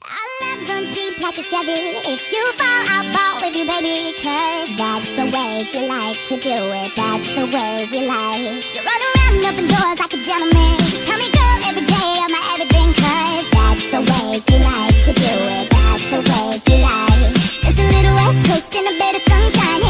Our love runs deep like a Chevy. If you fall, I'll fall with you, baby. Cause that's the way we like to do it. That's the way we like. You run around and open doors like a gentleman. Tell me, girl, every day of my everything. Cause that's the way we like to do it. That's the way we like. Just a little west coast and a bit of sunshine.